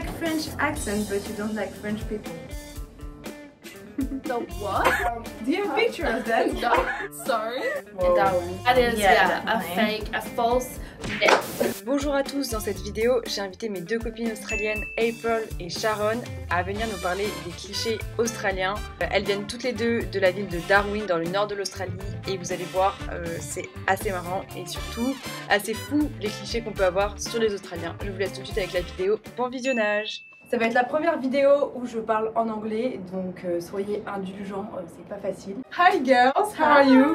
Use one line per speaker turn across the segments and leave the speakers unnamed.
like French accent, but you don't like French people.
The what?
Do you have a picture of that?
No, sorry.
Whoa.
That is,
Yeah,
yeah, a fake, a false myth.
Bonjour à tous, dans cette vidéo, j'ai invité mes deux copines australiennes, April et Sharon, à venir nous parler des clichés australiens. Euh, Elles viennent toutes les deux de la ville de Darwin, dans le nord de l'Australie, et vous allez voir, euh, c'est assez marrant et surtout assez fou les clichés qu'on peut avoir sur les Australiens. Je vous laisse tout de suite avec la vidéo. Bon visionnage
Ça va être la première vidéo où je parle en anglais, donc euh, soyez indulgents, euh, c'est pas facile. Hi girls, how are you?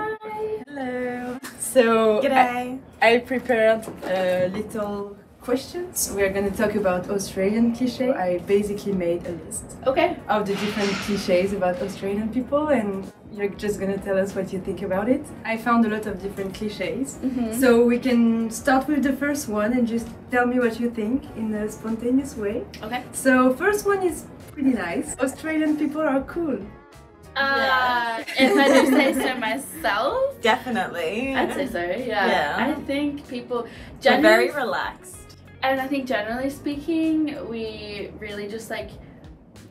Hello.
So
G'day.
I, I prepared a little questions. We are gonna talk about Australian cliché. I basically made a list
Okay.
of the different cliches about Australian people and you're just gonna tell us what you think about it. I found a lot of different cliches.
Mm-hmm.
So we can start with the first one and just tell me what you think in a spontaneous way.
Okay.
So first one is pretty nice. Australian people are cool.
Uh, if I do say so myself,
Definitely.
I'd say so. Yeah.
Yeah.
I think people
They're very
generally,
relaxed.
and I think generally speaking, we really just like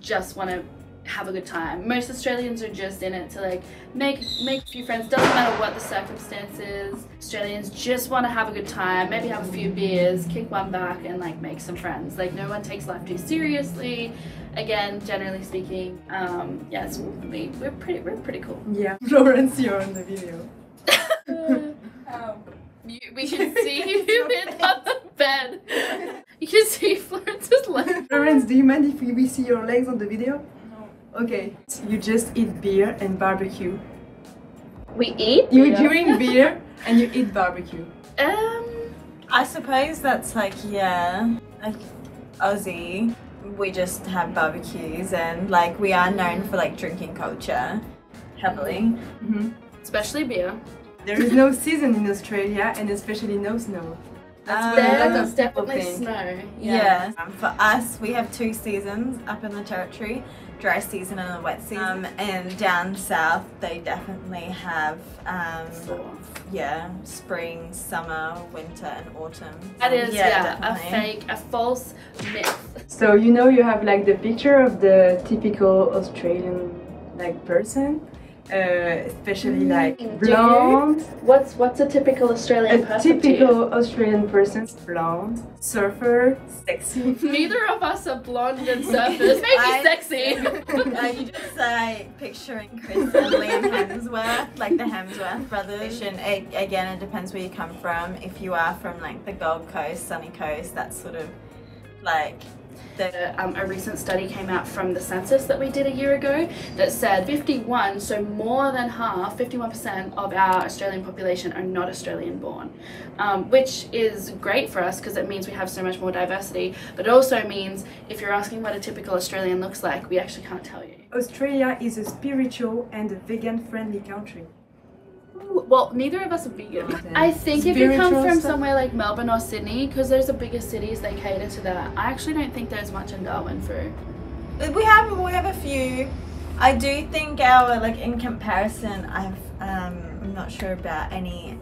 just want to have a good time. Most Australians are just in it to like make make a few friends. Doesn't matter what the circumstances. Australians just want to have a good time. Maybe have a few beers, kick one back, and like make some friends. Like no one takes life too seriously. Again, generally speaking, um, yes, we we're pretty we're pretty cool.
Yeah. Florence, you're on the video.
You, we can see you in on the bed. You can see Florence's legs.
Florence, do you mind if we see your legs on the video? No. Okay. You just eat beer and barbecue.
We eat.
You
yeah.
drink beer and you eat barbecue.
Um.
I suppose that's like, yeah, like Aussie. We just have barbecues and like we are known for like drinking culture heavily.
hmm
Especially beer.
There is no season in Australia and especially no snow. That's what a lot
There's
of
definitely
think.
snow.
Yeah. Um, for us, we have two seasons up in the territory dry season and the wet season. Um, and down south, they definitely have, um, yeah, spring, summer, winter, and autumn.
That is yeah, a fake, a false myth.
So you know you have like the picture of the typical Australian like person, uh, especially like
Mm, you?
blonde.
What's what's a typical Australian
A
person?
typical Australian person, blonde, surfer, sexy.
Neither of us are blonde and surfers. Maybe
I-
sexy.
Are you just like picturing Chris and Liam Hemsworth, like the Hemsworth brothers? And it, again, it depends where you come from. If you are from like the Gold Coast, Sunny Coast, that's sort of like the
Um, a recent study came out from the census that we did a year ago that said 51, so more than half, 51% of our Australian population are not Australian born, um, which is great for us because it means we have so much more diversity. But it also means if you're asking what a typical Australian looks like, we actually can't tell you.
Australia is a spiritual and a vegan-friendly country.
Well, neither of us are vegan. I think if you come from
stuff?
somewhere like Melbourne or Sydney, because those are bigger cities, they cater to that. I actually don't think there's much in Darwin for.
we have we have a few. I do think our like in comparison, I've um, I'm not sure about any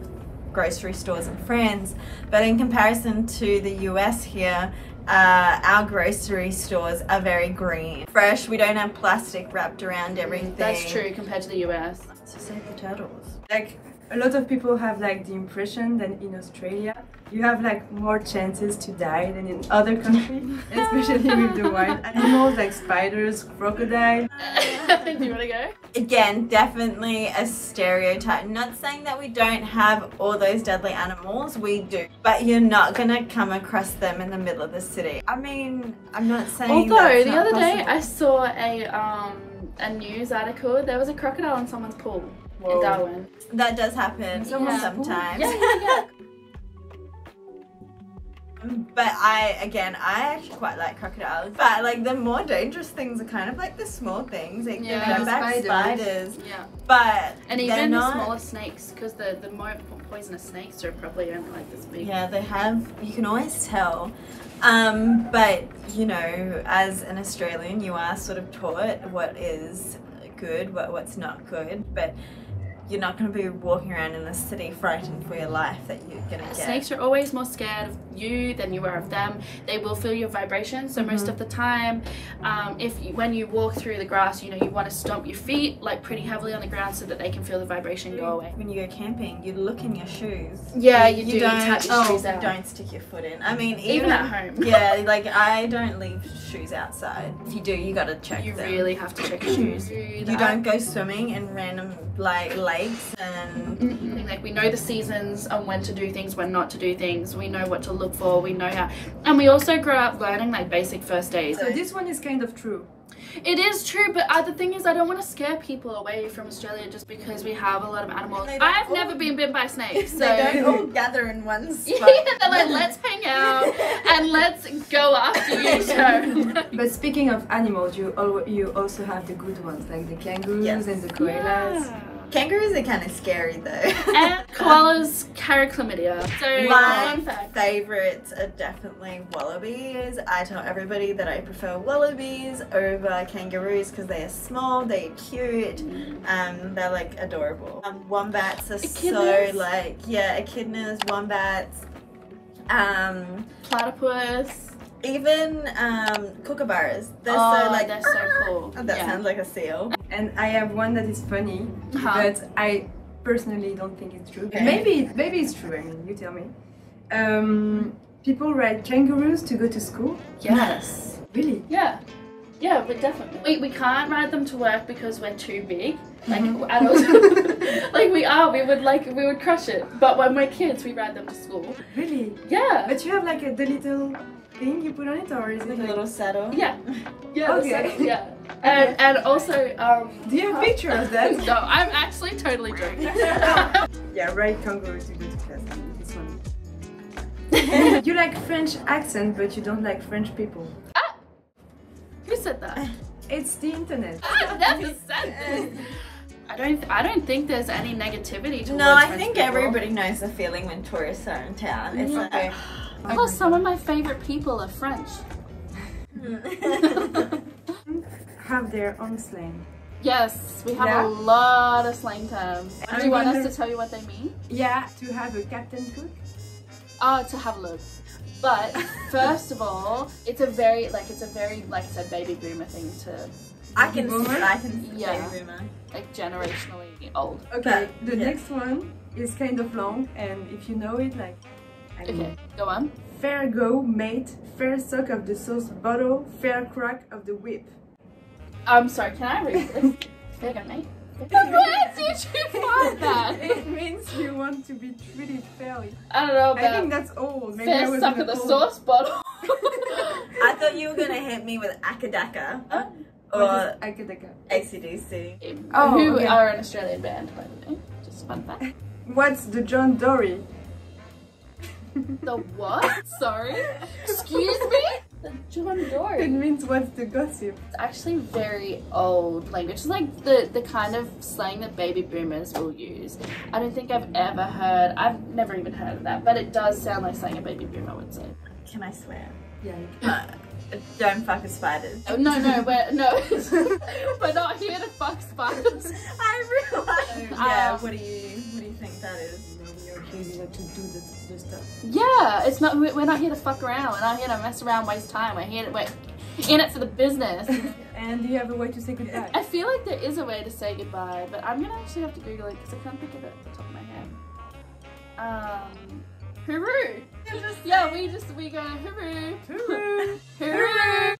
grocery stores in France, but in comparison to the US here. Uh, our grocery stores are very green, fresh. We don't have plastic wrapped around everything.
That's true compared to the US.
To save the turtles.
Like a lot of people have like the impression that in Australia you have like more chances to die than in other countries, especially with the wild animals like spiders, crocodile.
Do you want to go?
Again, definitely a stereotype. Not saying that we don't have all those deadly animals, we do, but you're not gonna come across them in the middle of the city. I mean, I'm not saying.
Although
that's
the
not
other day. I saw a um a news article. There was a crocodile in someone's pool
Whoa.
in Darwin.
that does happen
Yeah.
sometimes.
Yeah, yeah.
But I, again, I actually quite like crocodiles. But like the more dangerous things are kind of like the small things, like
Yeah.
the back
Spiders.
spiders.
yeah.
But
And even
not,
the smaller snakes, because the the more poisonous snakes are probably only like this big.
Yeah, they have. You can always tell. Um, but you know, as an Australian, you are sort of taught what is good, what what's not good. But you're not going to be walking around in the city frightened for your life that you're going to get.
Snakes are always more scared of you than you are of them. They will feel your vibration. So most
Mhm.
of the time, um, if you, when you walk through the grass, you know you want to stomp your feet like pretty heavily on the ground so that they can feel the vibration go away.
When you go camping, you look in your shoes.
Yeah, you, do.
You
You
don't.
tap your
oh,
shoes out.
don't stick your foot in. I mean, even,
Even at home.
yeah, like I don't leave shoes outside. If you do, you gotta check
You
them.
really have to check your shoes.
You don't go swimming in random like lakes and
Mhm. Like we know the seasons and when to do things, when not to do things. We know what to look for. We know how, and we also grow up learning like basic first aid.
So this one is kind of true.
It is true, but uh, the thing is, I don't want to scare people away from Australia just because we have a lot of animals. I've
all-
never been bitten by snakes, so
they don't all gather in one spot.
yeah, they're like, let's hang out and let's go after you. So.
But speaking of animals, you al- you also have the good ones like the kangaroos
Yes.
and the koalas.
Yeah.
Kangaroos are kind of scary though.
And koalas carry chlamydia. So
My favorites are definitely wallabies. I tell everybody that I prefer wallabies over kangaroos because they are small, they're cute, um, they're like adorable. Um, wombats are so like yeah, echidnas, wombats, um,
Platypus.
Even um, kookaburras. They're
oh,
so like
they're so cool.
Oh, that
yeah.
sounds like a seal.
And I have one that is funny,
Uh-huh.
but I personally don't think it's true.
Okay.
Maybe maybe it's true. I mean, you tell me. Um, people ride kangaroos to go to school.
Yes.
Really?
Yeah. Yeah, but definitely. We, we can't ride them to work because we're too big. Like
Mhm.
adults. like we are, we would like we would crush it. But when we're kids we ride them to school.
Really?
Yeah.
But you have like a, the little thing you put on it, or is it
Like a little saddle.
Yeah. Yeah, the
Okay.
saddle, yeah. And and also um
Do you have a picture of that?
No, I'm actually totally joking.
yeah, ride kangaroos to go to class. I mean, This one. you like French accent, but you don't like French people. Ah!
Who said that?
It's the internet.
I've never said this. I don't I don't think there's any negativity towards
No, I
French
think
people.
everybody knows the feeling when tourists are in town. It's
Yeah.
like
Plus, some of my favorite people are French.
Have their own slang.
yes, we have
Yeah?
a lot of slang terms.
I
Do you want us to tell you what they mean?
Yeah, to have a captain cook.
Oh, to have a look. But first of all, it's a very like it's a very like I said baby boomer thing to
I can
Boomer?
I can
Yeah.
yeah. boomer.
like generationally old.
Okay,
But,
the
yeah.
next one is kind of long, and if you know it, like, I mean,
Okay, go on.
fair go, mate, fair suck of the sauce bottle, fair crack of the whip.
I'm sorry, can I read this? There you go, mate. Where did you find that?
it means you want to be treated fairly.
I don't know
I think that's old. Maybe I
fair
was
suck of the
old-
sauce bottle.
I thought you were gonna hit me with Akadaka
Huh?
Or
is Akadaka?
ACDC.
Oh,
who
okay.
are an Australian band, by the way. Just fun fact.
What's the John Dory?
The what? Sorry? Excuse me? The John
It means what's the gossip?
It's actually very old language. It's like the, the kind of slang that baby boomers will use. I don't think I've ever heard, I've never even heard of that, but it does sound like slang a baby boomer would say.
Can I swear?
Yeah.
Uh, don't fuck with spiders.
Oh, no, no, we're, no. we're not here to fuck spiders.
I realize. Yeah.
Um,
what do you What do you think that is?
You know, we are here not to do the, the stuff.
Yeah, it's not, we're not here to fuck around. We're not here to mess around, waste time. We're here to, we're in it for the business.
And do you have a way to say goodbye?
I feel like there is a way to say goodbye, but I'm gonna actually have to Google it because I can't think of it off the top of my head. Um, hooroo! Yeah, we just we go hooroo,
Hooroo!
hooroo.